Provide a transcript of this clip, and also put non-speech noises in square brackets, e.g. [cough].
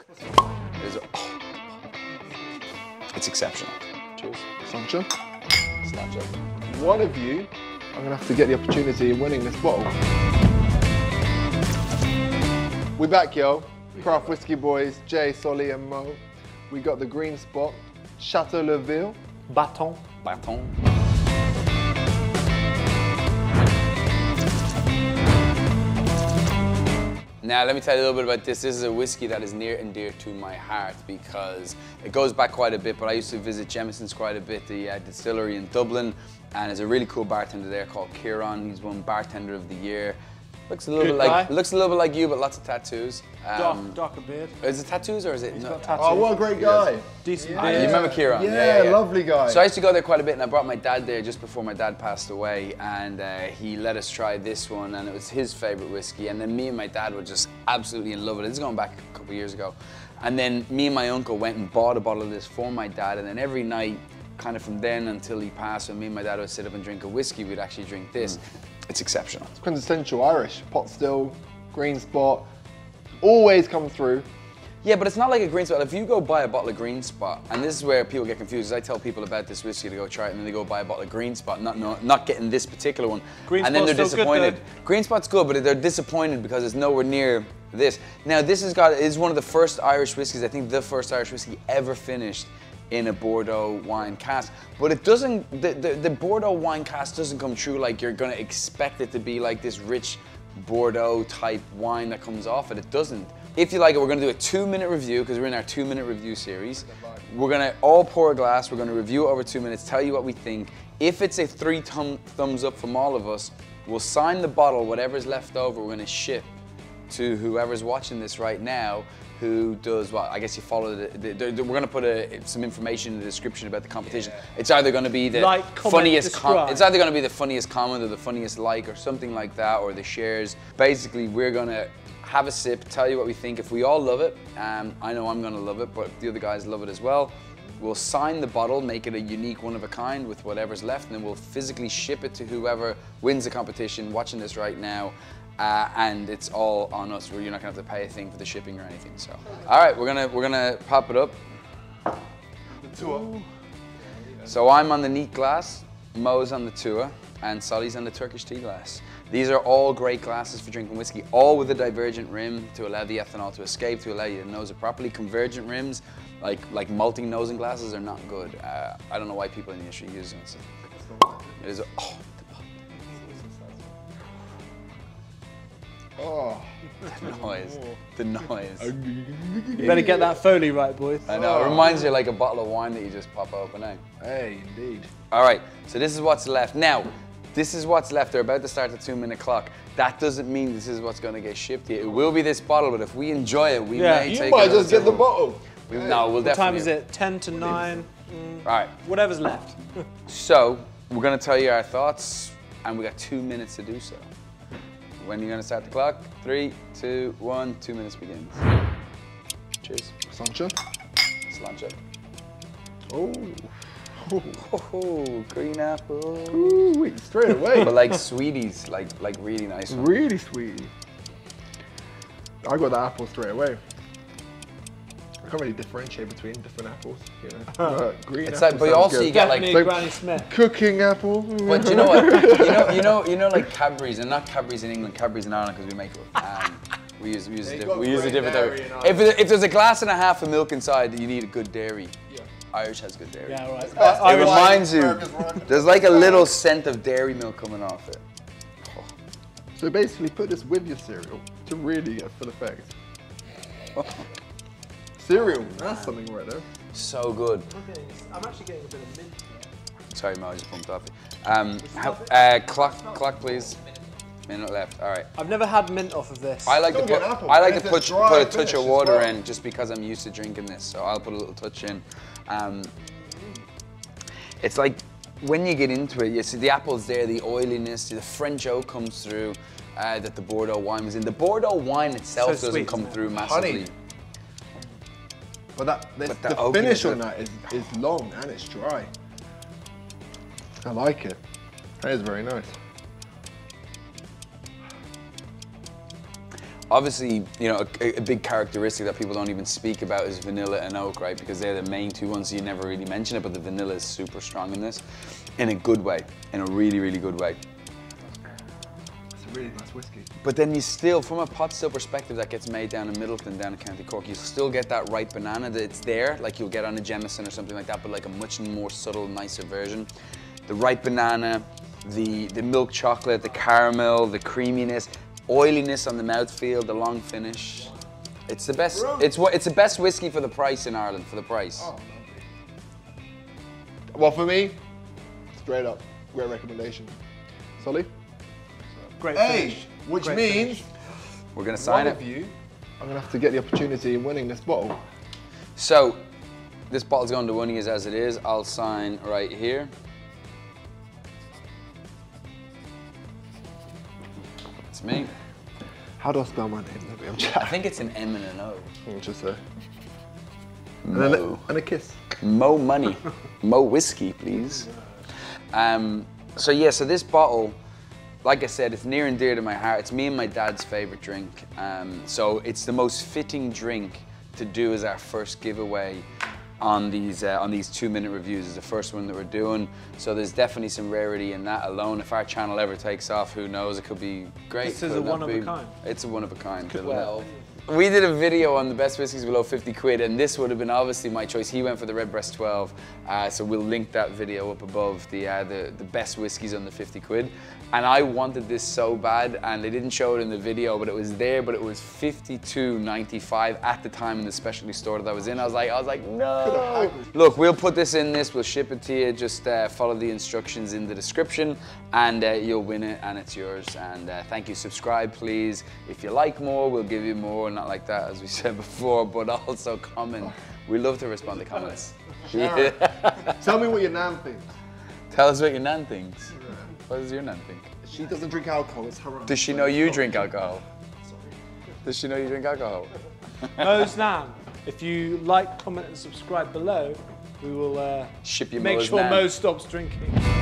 It's, it's exceptional. Cheers. Sancho, Snapchat. one of you, I'm gonna have to get the opportunity of winning this bottle. We're back, yo. Craft Whiskey Boys, Jay, Solly, and Mo. We got the green spot, Chateau Léoville. Barton. Barton. Now, let me tell you a little bit about this. This is a whiskey that is near and dear to my heart because it goes back quite a bit, but I used to visit Jameson's quite a bit, the uh, distillery in Dublin, and there's a really cool bartender there called Kieran. He's won Bartender of the Year. Looks a little Good bit like looks a little bit like you, but lots of tattoos. Um, Dark, darker beard. Is it tattoos or is it? no? got tattoos. Oh, what a great guy. Decent Ah, beard. You remember Kieran? Yeah, lovely guy. So I used to go there quite a bit, and I brought my dad there just before my dad passed away, and uh, he let us try this one, and it was his favorite whiskey. And then me and my dad were just absolutely in love with it. This is going back a couple of years ago. And then me and my uncle went and bought a bottle of this for my dad, and then every night, kind of from then until he passed, when me and my dad would sit up and drink a whiskey, we'd actually drink this. It's exceptional. It's quintessential Irish, pot still, green spot, always come through. Yeah, but it's not like a green spot. If you go buy a bottle of green spot, and this is where people get confused, is I tell people about this whiskey to go try it, and then they go buy a bottle of green spot, not no, not getting this particular one, Green and then they're Spot's still good, disappointed. green spot's good, but they're disappointed because it's nowhere near this. Now, this has got is one of the first Irish whiskeys. I think the first Irish whiskey ever finished in a Bordeaux wine cask. But it doesn't. The, the, the Bordeaux wine cask doesn't come true like you're gonna expect it to be like this rich Bordeaux type wine that comes off it. It doesn't. If you like it, we're gonna do a two minute review because we're in our two minute review series. We're gonna all pour a glass, we're gonna review it over two minutes, tell you what we think. If it's a three thumb, thumbs up from all of us, we'll sign the bottle, whatever's left over, we're gonna ship to whoever's watching this right now who does what I guess you follow the, the, the- we're going to put a, some information in the description about the competition. It's either going to be the Like, comment, funniest com- it's either going to be the funniest comment or the funniest like or something like that or the shares. Basically, we're going to have a sip, tell you what we think. If we all love it, um, I know I'm going to love it, but the other guys love it as well. We'll sign the bottle, make it a unique one of a kind with whatever's left, and then we'll physically ship it to whoever wins the competition watching this right now. Uh, and it's all on us. You're not gonna have to pay a thing for the shipping or anything. So, all right, we're gonna we're gonna pop it up. The tour. So I'm on the neat glass, Mo's on the tour, and Solly's on the Turkish tea glass. These are all great glasses for drinking whiskey, all with a divergent rim to allow the ethanol to escape, to allow you to nose it properly. Convergent rims, like like multing nosing glasses, are not good. Uh, I don't know why people in the industry use them. So it is. A, oh, Oh, the noise, the noise. You better get that Foley right, boys. I know. It reminds you like a bottle of wine that you just pop open. Eh? hey, indeed. All right, so this is what's left. Now, this is what's left. They're about to start the two minute clock. That doesn't mean this is what's going to get shipped here. It will be this bottle, but if we enjoy it, we Yeah. may You take might another just get the bottle. We, no, we'll What definitely. time is it? 10 to 9? All right, Whatever's left. so we're going to tell you our thoughts, and we got two minutes to do so. When you're going to start the clock? Three, two, one. Two minutes begins. Cheers. Sancho. Sláinte. Oh. Oh, green apple. Ooh, wait, straight away. But like sweeties, like like really nice. One. really sweet. I got the apple straight away. I can't really differentiate between different apples, you know. [laughs] But green It's apple like, but sounds also good. you get like Definitely Like- Granny Smith. cooking apple. But you know what? You know, you know, you know, like Cadbury's, and not Cadbury's in England, Cadbury's in Ireland because we make um, we use we use a They diff- we use a different dairy If, there- if there's a glass and a half of milk inside, you need a good dairy. Irish has good dairy. Yeah, right. It I, I, reminds you. There's like a little scent of dairy milk coming off it. So basically, put this with your cereal to really get full effect. [laughs] cereal, that's something right there. So good. I'm actually getting a bit of mint. Sorry, Mo, I just pumped off. Um, how, uh, clock, clock, please. Minute left. All right. I've never had mint off of this. I like to Don't put apple, I like to put, a put a touch of water well. in just because I'm used to drinking this. So I'll put a little touch in. Um, it's like when you get into it, you see the apples there, the oiliness, the French oak comes through uh, that the Bordeaux wine was in. The Bordeaux wine itself So doesn't sweet, come it? through massively. Honey. But that this, But the the, finish on that is, is long and it's dry. I like it. That is very nice. Obviously, you know, a, a big characteristic that people don't even speak about is vanilla and oak, right? Because they're the main two ones you never really mention it, but the vanilla is super strong in this, in a good way, in a really, really good way. It's a really nice whiskey. But then you still, from a pot still perspective that gets made down in Midleton, down in County Cork, you still get that ripe banana that it's there, like you'll get on a Jameson or something like that, but like a much more subtle, nicer version. The ripe banana, the, the milk chocolate, the caramel, the creaminess, oiliness on the mouthfeel, the long finish. It's the best. It's what. It's the best whiskey for the price in Ireland. For the price. Oh. Well, for me, straight up, great recommendation. Solly? Great Hey, finish. which Great means We're gonna sign one it. of you are gonna have to get the opportunity in winning this bottle. So, this bottle's going to one of as it is. I'll sign right here. It's me. How do I spell my name? Maybe I'm I think it's an M and an O. I'll just say. And, a, and a kiss. Mo money. Mo whiskey, please. [laughs] Um, so yeah, so this bottle, like I said, it's near and dear to my heart. It's me and my dad's favorite drink. Um, so it's the most fitting drink to do as our first giveaway on these uh, on these two minute reviews. It's the first one that we're doing. So there's definitely some rarity in that alone. If our channel ever takes off, who knows? It could be great. This is a one of a kind. It's a one of a kind. Could Well, we did a video on the best whiskies below 50 quid, and this would have been obviously my choice. He went for the Redbreast 12, uh, so we'll link that video up above the, uh, the the best whiskies on the 50 quid. And I wanted this so bad, and they didn't show it in the video, but it was there. But it was 52.95 at the time in the specialty store that I was in. I was like, I was like, no. Look, we'll put this in this. We'll ship it to you. Just uh, follow the instructions in the description, and uh, you'll win it, and it's yours. And uh, thank you. Subscribe, please. If you like more, we'll give you more. Not like that, as we said [laughs] before, but also comment. We love to respond to comments. Yeah. [laughs] Tell me what your nan thinks. Tell us what your nan thinks. What does your nan think? She doesn't drink alcohol, it's haram. Does she know you drink alcohol? Does she know you drink alcohol? [laughs] Mo's nan, If you like, comment, and subscribe below, we will uh, Ship your make Mo's sure Nam. Mo stops drinking.